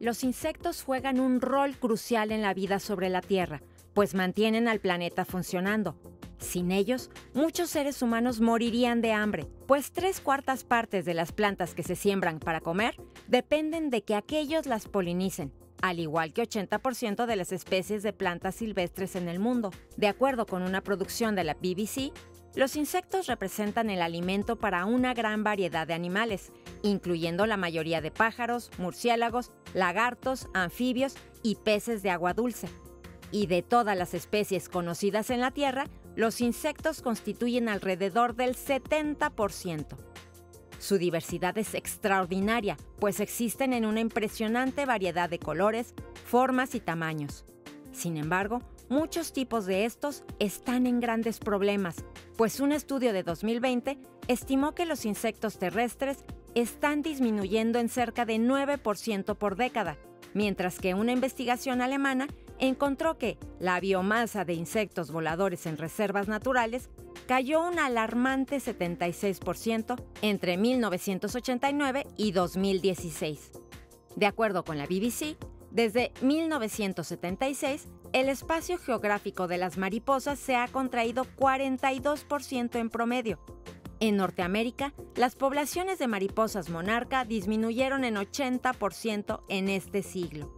los insectos juegan un rol crucial en la vida sobre la Tierra, pues mantienen al planeta funcionando. Sin ellos, muchos seres humanos morirían de hambre, pues tres cuartas partes de las plantas que se siembran para comer dependen de que aquellos las polinicen, al igual que 80% de las especies de plantas silvestres en el mundo. De acuerdo con una producción de la BBC, los insectos representan el alimento para una gran variedad de animales, incluyendo la mayoría de pájaros, murciélagos, lagartos, anfibios y peces de agua dulce. Y de todas las especies conocidas en la Tierra, los insectos constituyen alrededor del 70%. Su diversidad es extraordinaria, pues existen en una impresionante variedad de colores, formas y tamaños. Sin embargo, muchos tipos de estos están en grandes problemas, pues un estudio de 2020 estimó que los insectos terrestres están disminuyendo en cerca de 9% por década, mientras que una investigación alemana encontró que la biomasa de insectos voladores en reservas naturales cayó un alarmante 76% entre 1989 y 2016. De acuerdo con la BBC, desde 1976, el espacio geográfico de las mariposas se ha contraído 42% en promedio. En Norteamérica, las poblaciones de mariposas monarca disminuyeron en 80% en este siglo.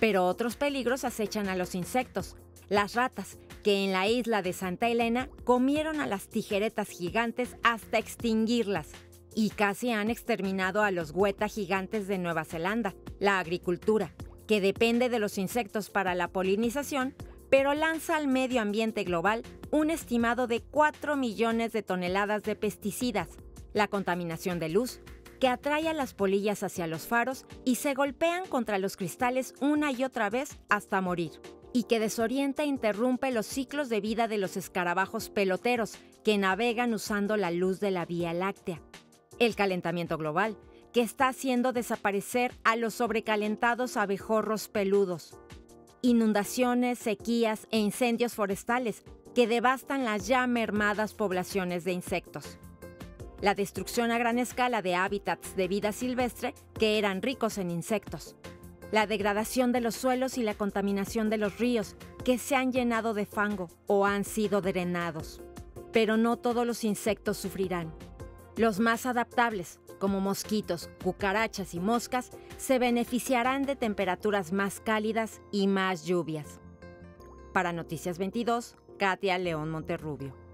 Pero otros peligros acechan a los insectos. Las ratas, que en la isla de Santa Elena comieron a las tijeretas gigantes hasta extinguirlas y casi han exterminado a los hueta gigantes de Nueva Zelanda. La agricultura, que depende de los insectos para la polinización, pero lanza al medio ambiente global un estimado de 4 millones de toneladas de pesticidas, la contaminación de luz, que atrae a las polillas hacia los faros y se golpean contra los cristales una y otra vez hasta morir, y que desorienta e interrumpe los ciclos de vida de los escarabajos peloteros que navegan usando la luz de la Vía Láctea. El calentamiento global, que está haciendo desaparecer a los sobrecalentados abejorros peludos. Inundaciones, sequías e incendios forestales que devastan las ya mermadas poblaciones de insectos. La destrucción a gran escala de hábitats de vida silvestre que eran ricos en insectos. La degradación de los suelos y la contaminación de los ríos que se han llenado de fango o han sido drenados. Pero no todos los insectos sufrirán. Los más adaptables, como mosquitos, cucarachas y moscas, se beneficiarán de temperaturas más cálidas y más lluvias. Para Noticias 22, Katia León Monterrubio.